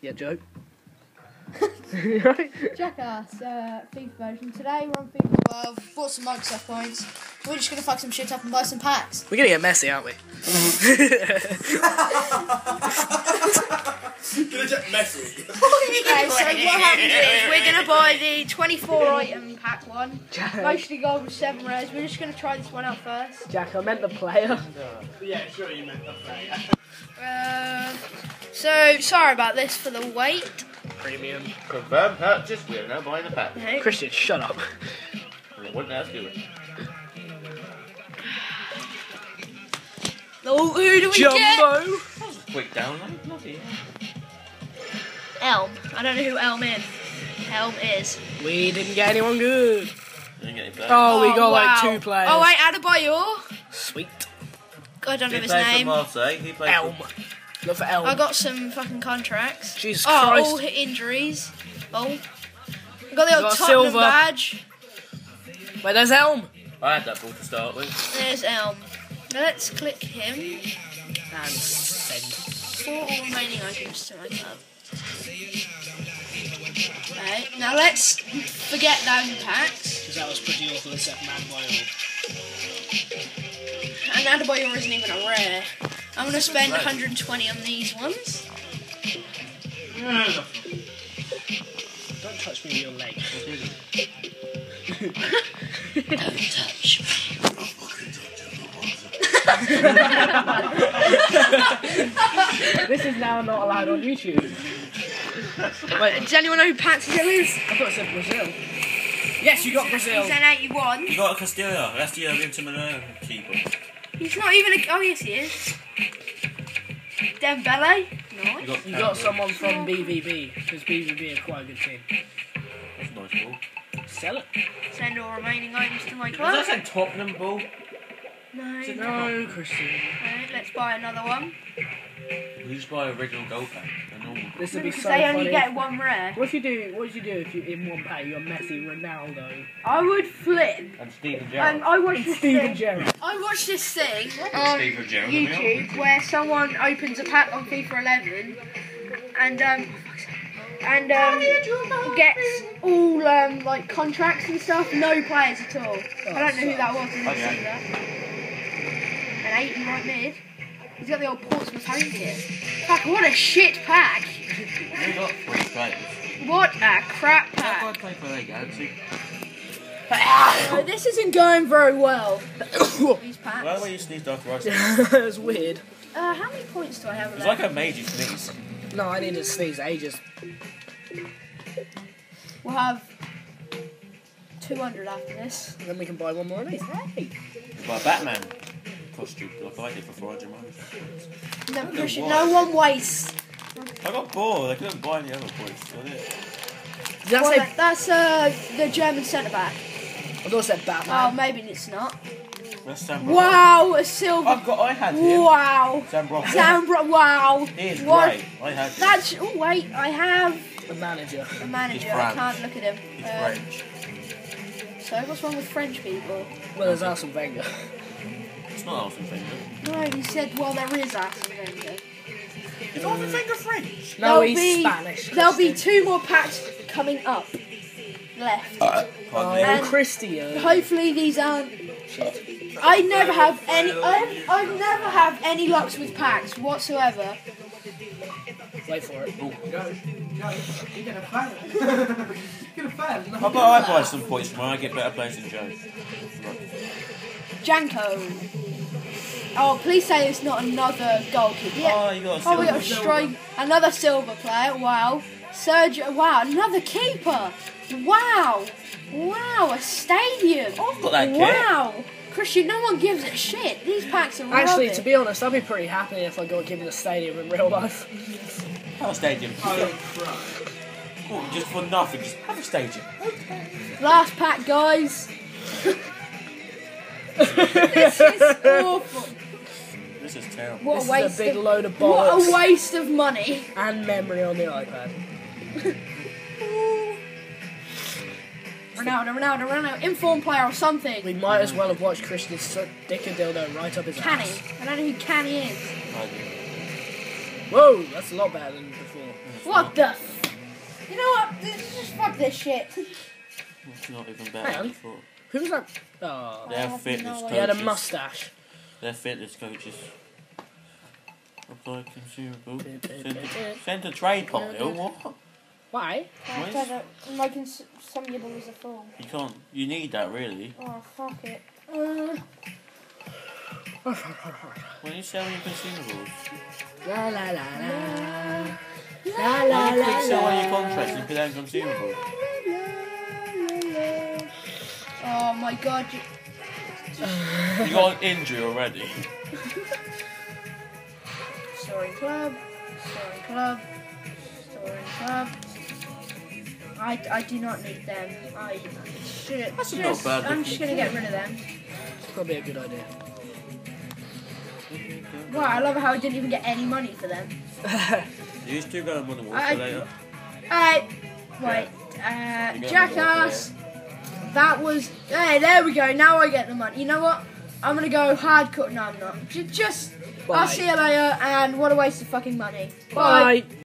Yeah, Joe. right? Jackass, uh, FIFA version. Today we're on FIFA 12. Bought some Microsoft points. We're just gonna fuck some shit up and buy some packs. We're gonna get messy, aren't we? Gonna get messy. Okay, so what happens is we're gonna buy the 24 item pack one. Jack, Mostly gold with seven rares. We're just gonna try this one out first. Jack, I meant the player. Yeah, sure you meant the player. Uh, so sorry about this for the wait. Premium. Confirm purchase. We are now buying the pack. Okay. Kristian, shut up. We wouldn't have to do it. Oh, who do we get? Jumbo. Quick download. Bloody hell. Elm. I don't know who Elm is. Elm is. We didn't get anyone good. Didn't get any players. Oh, we got like wow. two players. Oh wait, Adebayor. Sweet. I don't know He his plays for name. Eh? He plays Elm. Look for Elm. I got some fucking contracts. Jesus oh, Christ. all hit injuries. Oh. I got the old got Tottenham silver. badge. Wait, there's Elm. I had that ball to start with. There's Elm. Now let's click him. And send. Four all remaining items to my club. Right, now let's forget down packs. Because that was pretty awful except Man Viral. And Adebayor isn't even a rare. I'm gonna spend 120 on these ones. Don't touch me with your leg. Don't touch me. This is now not allowed on YouTube. Wait, Does anyone know who Patsy Hill is? I thought it said Brazil. Yes, you got Brazil. He's an 81. You got a Castilla. That's the Inter Milan keeper. He's not even a. Oh, yes, he is. Dembele? You got, You got someone from BVB, because BVB are quite a good team. That's a nice ball. Sell it. Send all remaining items to my Was club. that say Tottenham ball? No. No, Kristian. Right, let's buy another one. We just buy original gold pack. A normal. This would be Because so they only funny. get one rare. What if you do? What would you do if you in one pay you're Messi, Ronaldo, I would flip. And Steven And Gerrard. I watched this Steven thing. Gerrard? I watched this thing on Steven YouTube where someone opens a pack on FIFA 11 and um and um gets all um like contracts and stuff, no players at all. I don't know who that was. I didn't see that. An 80 right mid. He's got the old Portsmouth home kit. Fuck, what a shit pack. We got three players. What a crap That guy pack. played for the Galaxy. Uh, this isn't going very well. These By the packs. way, you sneezed after I sneezed. That's weird. Uh, how many points do I have It's like I made you sneeze. No, I needed to sneeze ages. We'll have 200 after this. And Then we can buy one more of these. Hey. By Batman costume, like I did for 400 months. No, know Kristian, why. no one wastes. I got bored. I couldn't buy any other points. So I did. Did that Well, say? that's uh, the German centre back. I thought it said Oh, maybe it's not. That's Sam Brock. Wow, a silver. I've got. I had him. Wow. Sam Brock. Zambra, wow. He is What? great. I had him. That's. Oh, wait, I have The manager. a manager. He's I can't look at him. He's Um, French. so, what's wrong with French people? Well, there's Arsene Wenger. It's not Arsene Wenger. No, he said, well, there is Arsene Wenger. Is Arsene Wenger French? No, There'll he's be- Spanish. There'll be two more packs coming up left. Uh, pardon Oh. And- Kristian. Hopefully these aren't. I never have any. I I never have any lucks with packs whatsoever. Wait for it. How about I buy some points when I get better players than Joe? Janko. Oh, please say it's not another goalkeeper. Yeah. Oh, you got a Oh, we got a silver. strike. Another silver player. Wow. Sergio. Wow. Another keeper. Wow. Wow. A stadium. I've got that kit. Wow. Kristian, no one gives a shit. These packs are Actually, rubbish. to be honest, I'd be pretty happy if I got given a stadium in real life. Have a stadium. Oh, just for nothing. Just have a stadium. Last pack, guys. this is awful. This is terrible. What This a is waste a big of, load of What a waste of money. and memory on the iPad. Ronaldo, Ronaldo, Ronaldo, informed player or something. We might as well have watched Kristian suck dick and dildo right up his Canny. ass. I don't know who Canny is. I do. Whoa, that's a lot better than before. What the? F- you know what? This, just fuck this shit. It's not even better on. before. Who was that? Oh, They're I have fitness no coaches. he had a mustache. They're fitness coaches. Apply consumable. Send, send a trade pile. What? Why? Where's- I'm making s- some of your boys a fool. You can't. You need that really. Oh fuck it. Uh, When you sell your consumables, La la la la. La when la you la fix all your contracts and put down consumables. oh my god. You, You got an injury already. Story club. Story club. Story club. I, I do not need them. I should. That's not just, bad I'm just gonna get rid of them. It's Probably a good idea. Wow, I love how I didn't even get any money for them. You still got money more I- for later. Alright, wait. Uh, Jackass. That was. Hey, there we go. Now I get the money. You know what? I'm gonna go hard cut. No, I'm not. J- just. Bye. I'll see you later. And what a waste of fucking money. Bye. Bye.